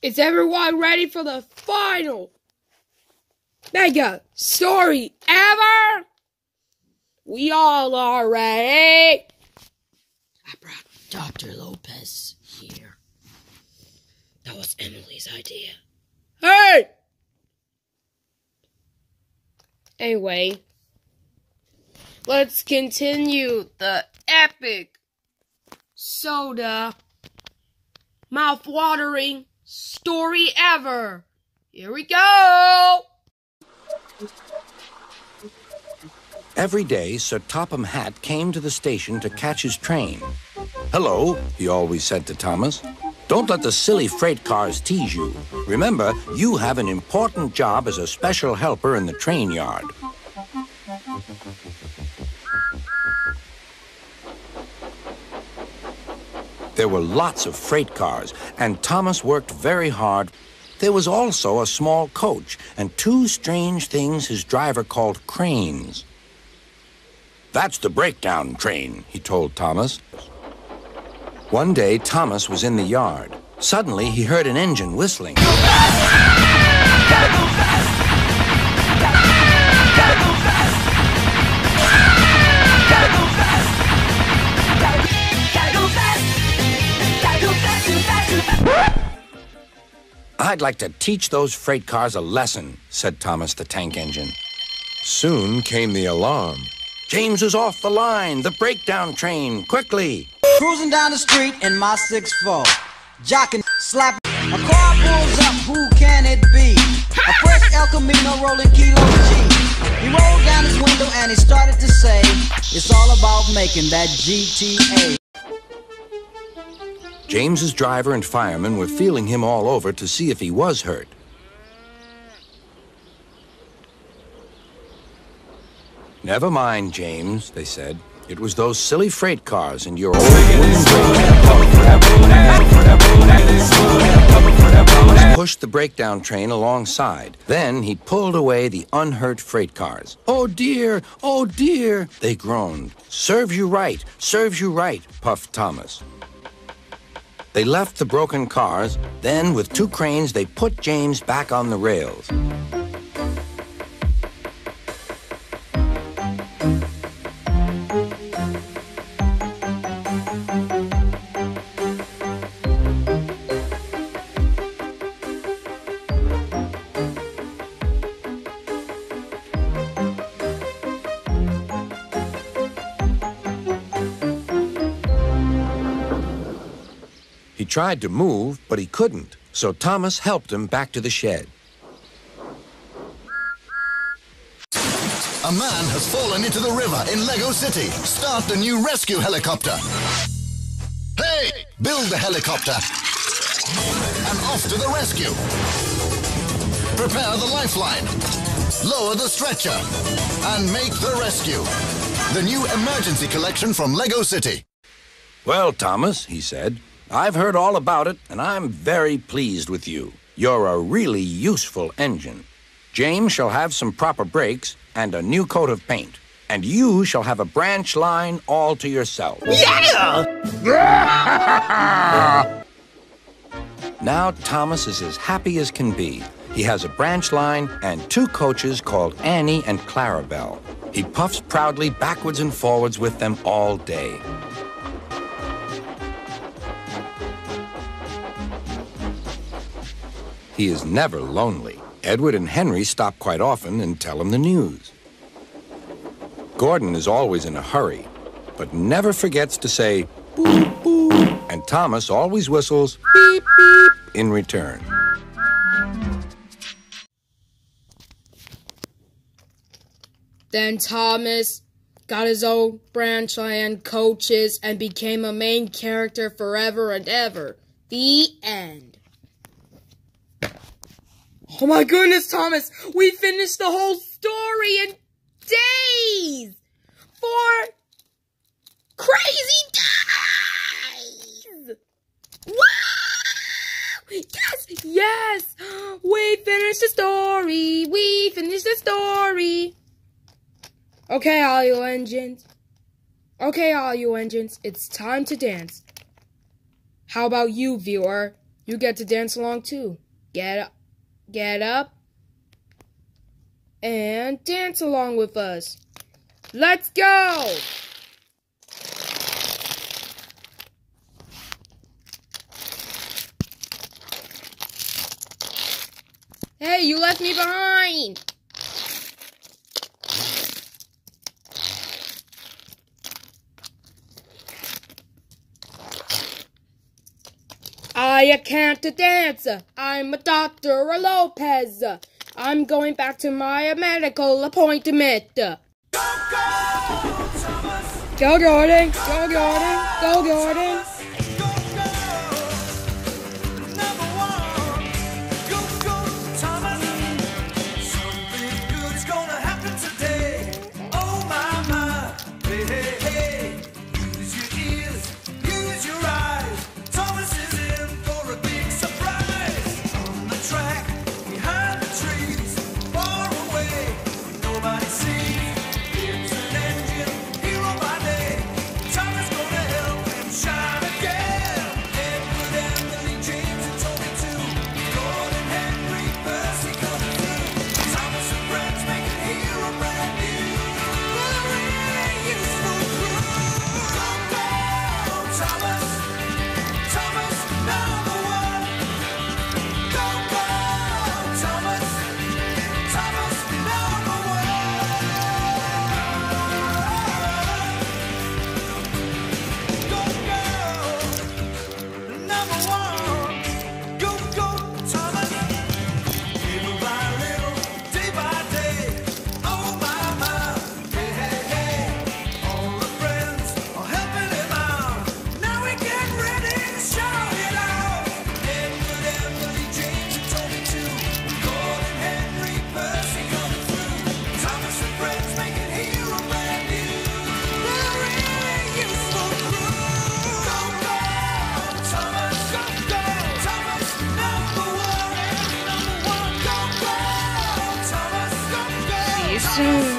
Is everyone ready for the final mega story ever? We all are ready. I brought Dr. Lopez here. That was Emily's idea. Hey! Anyway, let's continue the epic soda mouth-watering story ever. Here we go. Every day, Sir Topham Hatt came to the station to catch his train. Hello, he always said to Thomas. Don't let the silly freight cars tease you. Remember, you have an important job as a special helper in the train yard. There were lots of freight cars, and Thomas worked very hard. There was also a small coach and two strange things his driver called cranes. That's the breakdown train, he told Thomas. One day, Thomas was in the yard. Suddenly, he heard an engine whistling. I'd like to teach those freight cars a lesson, said Thomas the tank engine. Soon came the alarm. James is off the line, the breakdown train, quickly. Cruising down the street in my 6'4. Jocking, slapping. A car pulls up, who can it be? A fresh El Camino rolling kilo G. He rolled down his window and he started to say, It's all about making that GTA. James's driver and firemen were feeling him all over to see if he was hurt. Never mind, James, they said. It was those silly freight cars and your old pushed the breakdown train alongside. Then he pulled away the unhurt freight cars. Oh dear, oh dear, they groaned. Serves you right, serves you right, puffed Thomas. They left the broken cars, then with two cranes they put James back on the rails. Tried to move, but he couldn't, so Thomas helped him back to the shed. A man has fallen into the river in Lego City. Start the new rescue helicopter. Hey! Build the helicopter. And off to the rescue. Prepare the lifeline. Lower the stretcher. And make the rescue. The new emergency collection from Lego City. Well, Thomas, he said, I've heard all about it, and I'm very pleased with you. You're a really useful engine. James shall have some proper brakes and a new coat of paint. And you shall have a branch line all to yourself. Yeah! Now Thomas is as happy as can be. He has a branch line and two coaches called Annie and Clarabelle. He puffs proudly backwards and forwards with them all day. He is never lonely. Edward and Henry stop quite often and tell him the news. Gordon is always in a hurry, but never forgets to say boop, boop, and Thomas always whistles beep, beep in return. Then Thomas got his own branch line coaches and became a main character forever and ever. The end. Oh my goodness, Thomas! We finished the whole story in days! Four crazy days! Wow! Yes! Yes! We finished the story! We finished the story! Okay, all you engines. Okay, all you engines, it's time to dance. How about you, viewer? You get to dance along too. Get up, get up, and dance along with us. Let's go! Hey, you left me behind! I can't dance. I'm a Dr. a Lopez. I'm going back to my medical appointment. Go, Gordon! Go, Gordon! Go, Gordon! soon.